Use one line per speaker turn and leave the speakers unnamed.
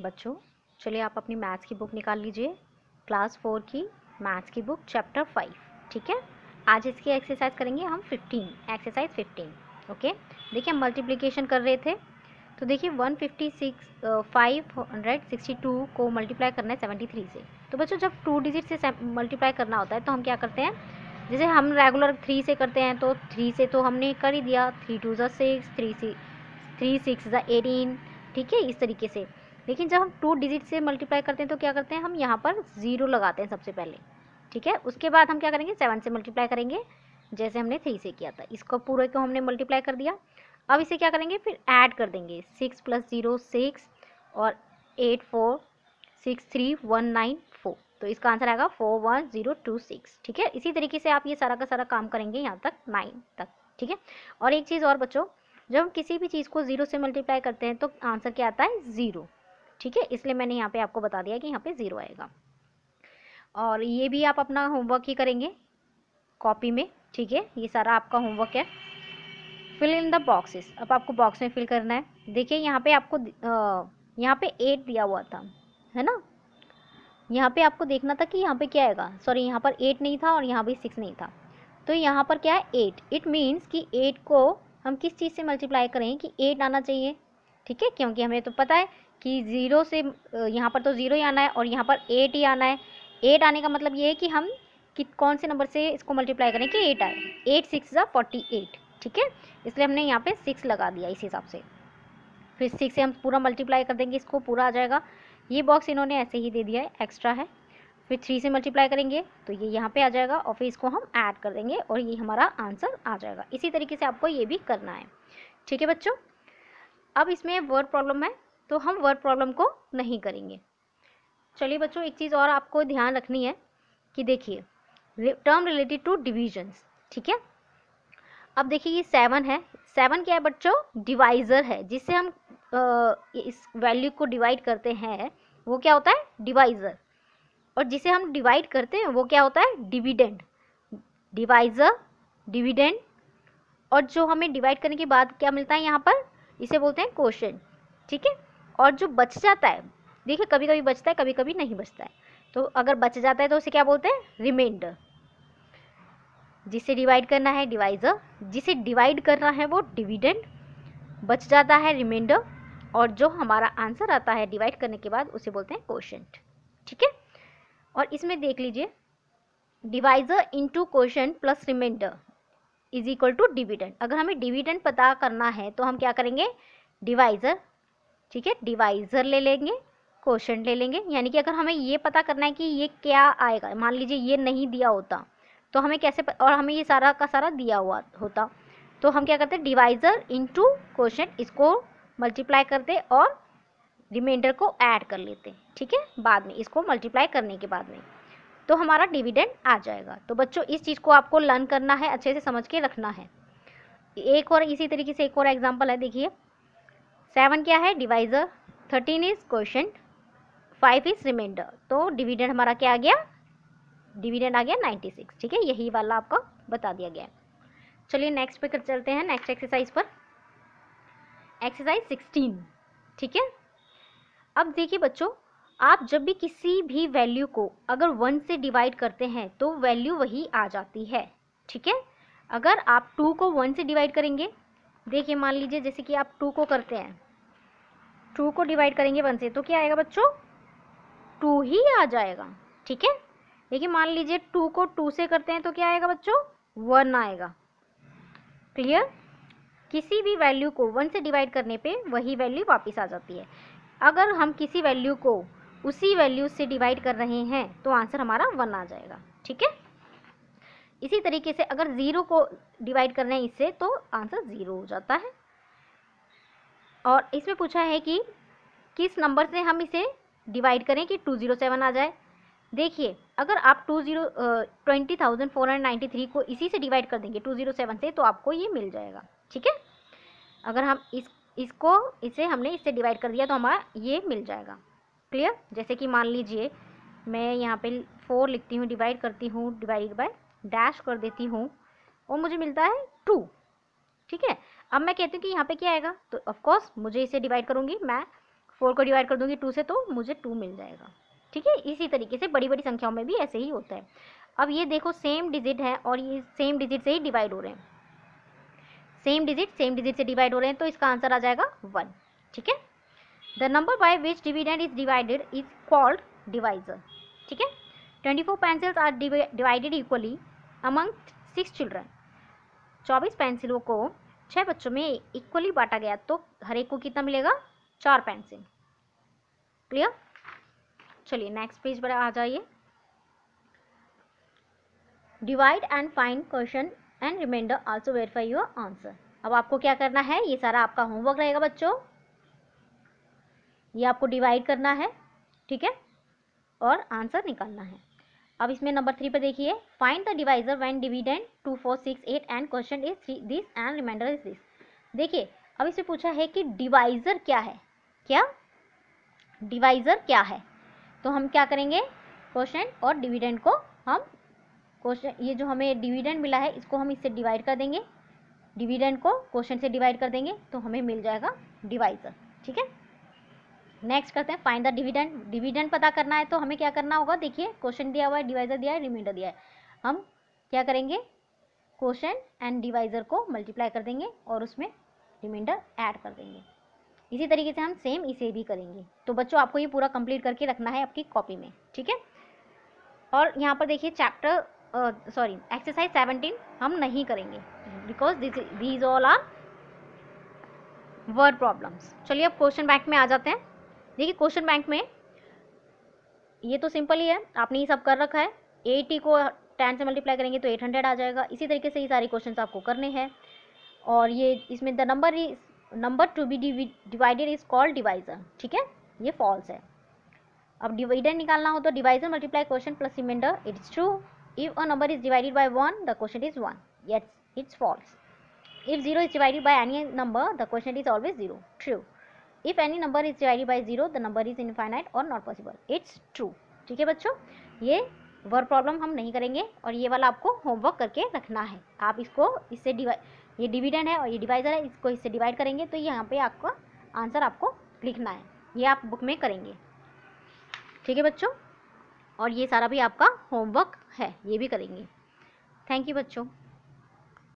बच्चों, चलिए आप अपनी मैथ्स की बुक निकाल लीजिए। क्लास फोर की मैथ्स की बुक, चैप्टर फाइव, ठीक है? आज इसकी एक्सरसाइज करेंगे हम फिफ्टीन एक्सरसाइज फिफ्टीन ओके? देखिए हम मल्टीप्लिकेशन कर रहे थे तो देखिए one fifty six five hundred sixty two को मल्टीप्लाई करना है सेवेंटी थ्री से। तो बच्चों, जब टू डिजिट से मल्टीप्लाई करना होता है तो हम क्या करते हैं? जैसे हम रेगुलर थ्री से करते हैं तो थ्री से तो हमने कर ही दिया थ्री टू ज़ा सिक्स थ्री सी थ्री सिक्स ज़ा एटीन ठीक है? इस तरीके से। लेकिन जब हम टू डिजिट से मल्टीप्लाई करते हैं तो क्या करते हैं, हम यहाँ पर ज़ीरो लगाते हैं सबसे पहले, ठीक है? उसके बाद हम क्या करेंगे सेवन से मल्टीप्लाई करेंगे, जैसे हमने थ्री से किया था। इसको पूरे को हमने मल्टीप्लाई कर दिया। अब इसे क्या करेंगे, फिर ऐड कर देंगे। सिक्स प्लस ज़ीरो सिक्स और eight four six three one nine four तो इसका आंसर आएगा four one zero two six ठीक है? इसी तरीके से आप ये सारा का सारा काम करेंगे यहाँ तक नाइन तक, ठीक है? और एक चीज़ और बच्चों, जब हम किसी भी चीज़ को ज़ीरो से मल्टीप्लाई करते हैं तो आंसर क्या आता है? ज़ीरो ठीक है? इसलिए मैंने यहाँ पे आपको बता दिया कि यहाँ पे ज़ीरो आएगा। और ये भी आप अपना होमवर्क ही करेंगे कॉपी में, ठीक है? ये सारा आपका होमवर्क है। फिल इन द बॉक्सेस अब आपको बॉक्स में फिल करना है। देखिए, यहाँ पे आपको यहाँ पे एट दिया हुआ था, है ना? यहाँ पे आपको देखना था कि यहाँ पे क्या आएगा। सॉरी यहाँ पर एट नहीं था और यहाँ भी सिक्स नहीं था। तो यहाँ पर क्या है? एट इट मीन्स कि एट को हम किस चीज़ से मल्टीप्लाई करें कि एट आना चाहिए? ठीक है? क्योंकि हमें तो पता है कि ज़ीरो से यहाँ पर तो ज़ीरो ही आना है और यहाँ पर एट ही आना है। एट आने का मतलब ये है कि हम कि, कौन से नंबर से इसको मल्टीप्लाई करें कि एट आए। एट सिक्स ज़ा फोर्टी एट ठीक है? इसलिए हमने यहाँ पे सिक्स लगा दिया इस हिसाब से। फिर सिक्स से हम पूरा मल्टीप्लाई कर देंगे, इसको पूरा आ जाएगा। ये बॉक्स इन्होंने ऐसे ही दे दिया है एक्स्ट्रा है। फिर थ्री से मल्टीप्लाई करेंगे तो ये यहाँ पे आ जाएगा और फिर इसको हम ऐड कर देंगे और ये हमारा आंसर आ जाएगा। इसी तरीके से आपको ये भी करना है। ठीक है बच्चों? अब इसमें वर्ड प्रॉब्लम है। तो हम वर्ड प्रॉब्लम को नहीं करेंगे। चलिए बच्चों एक चीज़ और आपको ध्यान रखनी है कि देखिए टर्म रिलेटेड टू डिविजन्स ठीक है? अब देखिए ये सेवन है। सेवन क्या है बच्चों? डिवाइज़र है जिससे हम आ, इस वैल्यू को डिवाइड करते हैं वो क्या होता है? डिवाइज़र और जिसे हम डिवाइड करते हैं वो क्या होता है? डिविडेंड डिवाइज़र डिविडेंड और जो हमें डिवाइड करने के बाद क्या मिलता है यहाँ पर? इसे बोलते हैं क्वेश्चन ठीक है? और जो बच जाता है, देखिए कभी कभी बचता है कभी कभी नहीं बचता है। तो अगर बच जाता है तो उसे क्या बोलते हैं? रिमाइंडर जिसे डिवाइड करना है डिवाइज़र जिसे डिवाइड करना है वो डिविडेंड बच जाता है रिमाइंडर और जो हमारा आंसर आता है डिवाइड करने के बाद उसे बोलते हैं क्वेश्चन ठीक है? और इसमें देख लीजिए divisor into quotient plus remainder is equal to dividend अगर हमें डिविडेंड पता करना है तो हम क्या करेंगे? डिवाइज़र ठीक है डिवाइज़र ले लेंगे क्वेश्चन ले लेंगे, यानी कि अगर हमें ये पता करना है कि ये क्या आएगा, मान लीजिए ये नहीं दिया होता तो हमें कैसे और हमें ये सारा का सारा दिया हुआ होता तो हम क्या करते डिवाइज़र इनटू क्वेश्चन इसको मल्टीप्लाई करते और रिमाइंडर को ऐड कर लेते, ठीक है, बाद में, इसको मल्टीप्लाई करने के बाद में तो हमारा डिविडेंड आ जाएगा। तो बच्चों, इस चीज़ को आपको लर्न करना है, अच्छे से समझ के रखना है। एक और इसी तरीके से एक और एग्ज़ाम्पल है, देखिए सेवन क्या है? Divisor thirteen is quotient five is remainder तो डिविडेंड हमारा क्या आ गया? डिविडेंड आ गया नाइन्टी सिक्स ठीक है? यही वाला आपको बता दिया गया है। चलिए नेक्स्ट पे कर चलते हैं। नेक्स्ट एक्सरसाइज पर। एक्सरसाइज सिक्सटीन ठीक है? अब देखिए बच्चों, आप जब भी किसी भी वैल्यू को अगर वन से डिवाइड करते हैं तो वैल्यू वही आ जाती है। ठीक है? अगर आप टू को वन से डिवाइड करेंगे देखिए, मान लीजिए जैसे कि आप टू को करते हैं। टू को डिवाइड करेंगे वन से तो क्या आएगा बच्चों? टू ही आ जाएगा, ठीक है? देखिए, मान लीजिए टू को टू से करते हैं तो क्या आएगा बच्चों? वन आएगा। क्लियर किसी भी वैल्यू को वन से डिवाइड करने पे वही वैल्यू वापस आ जाती है। अगर हम किसी वैल्यू को उसी वैल्यू से डिवाइड कर रहे हैं तो आंसर हमारा वन आ जाएगा, ठीक है? इसी तरीके से अगर ज़ीरो को डिवाइड कर रहे हैं इससे तो आंसर ज़ीरो हो जाता है। और इसमें पूछा है कि किस नंबर से हम इसे डिवाइड करें कि टू ज़ीरो सेवन आ जाए? देखिए, अगर आप two zero twenty thousand four hundred ninety three को इसी से डिवाइड कर देंगे टू ज़ीरो सेवन से तो आपको ये मिल जाएगा। ठीक है? अगर हम इस, इसको, इसे हमने इससे डिवाइड कर दिया तो हमारा ये मिल जाएगा। क्लियर जैसे कि मान लीजिए, मैं यहाँ पे फोर लिखती हूँ डिवाइड करती हूँ डिवाइड बाय डैश कर देती हूँ। और मुझे मिलता है टू ठीक है? अब मैं कहती हूँ कि यहाँ पे क्या आएगा? तो ऑफकोर्स मुझे इसे डिवाइड करूँगी। मैं फोर को डिवाइड कर दूँगी टू से तो मुझे टू मिल जाएगा। ठीक है? इसी तरीके से बड़ी बड़ी संख्याओं में भी ऐसे ही होता है। अब ये देखो सेम डिजिट है और ये सेम डिजिट से ही डिवाइड हो रहे हैं। सेम डिजिट सेम डिजिट से डिवाइड हो रहे हैं तो इसका आंसर आ जाएगा वन ठीक है? The number by which dividend is divided is called divisor ठीक है? Twenty four pencils are divided equally among six children चौबीस पेंसिलों को छः बच्चों में इक्वली बांटा गया तो हर एक को कितना मिलेगा? चार पेंसिल क्लियर चलिए नेक्स्ट पेज पर आ जाइए। Divide and find quotient and remainder also verify your answer अब आपको क्या करना है? ये सारा आपका होमवर्क रहेगा बच्चों। ये आपको डिवाइड करना है, ठीक है? और आंसर निकालना है। अब इसमें नंबर थ्री पर देखिए। Find the divisor when dividend two four six eight and quotient is three this and remainder is this देखिए, अब इसमें पूछा है कि डिवाइजर क्या है? क्या? डिवाइजर क्या है? तो हम क्या करेंगे? क्वेश्चन और डिविडेंड को हम क्वेश्चन ये जो हमें डिविडेंड मिला है, इसको हम इससे डिवाइड कर देंगे। डिविडेंड को क्वेश्चन से डिवाइड कर देंगे तो हमें मिल जाएगा डिवाइजर ठीक है? नेक्स्ट करते हैं फाइंड द डिविडेंड डिविडेंड पता करना है तो हमें क्या करना होगा? देखिए क्वेश्चन दिया हुआ है डिवाइजर दिया है रिमाइंडर दिया है। हम क्या करेंगे? क्वेश्चन एंड डिवाइजर को मल्टीप्लाई कर देंगे और उसमें रिमाइंडर ऐड कर देंगे। इसी तरीके से हम सेम इसे भी करेंगे। तो बच्चों, आपको ये पूरा कंप्लीट करके रखना है आपकी कॉपी में, ठीक है? और यहाँ पर देखिए चैप्टर सॉरी एक्सरसाइज सेवनटीन हम नहीं करेंगे because this these all are word problems चलिए अब क्वेश्चन बैंक में आ जाते हैं। देखिए क्वेश्चन बैंक में ये तो सिंपल ही है, आपने ये सब कर रखा है। एटी को टेन से मल्टीप्लाई करेंगे तो एट हंड्रेड आ जाएगा। इसी तरीके से ये सारे क्वेश्चन आपको करने हैं। और ये इसमें the number is number to be divided is called divisor ठीक है? ये फॉल्स है। अब डिवाइडेड निकालना हो तो divisor multiply question plus reminder it's true if a number is divided by one the question is one yes, it's false if 0 is divided by any number, the question is always 0 true if any number is divided by 0 the number is infinite or not possible. It's true. ठीक है बच्चों? ये word problem हम नहीं करेंगे और ये वाला आपको होमवर्क करके रखना है। आप इसको इससे डिवाइड ये डिविडेंड है और ये डिवाइजर है, इसको इससे डिवाइड करेंगे तो यहाँ पे आपका आंसर आपको लिखना है। ये आप बुक में करेंगे। ठीक है बच्चों? और ये सारा भी आपका होमवर्क है। ये भी करेंगे। थैंक यू बच्चों।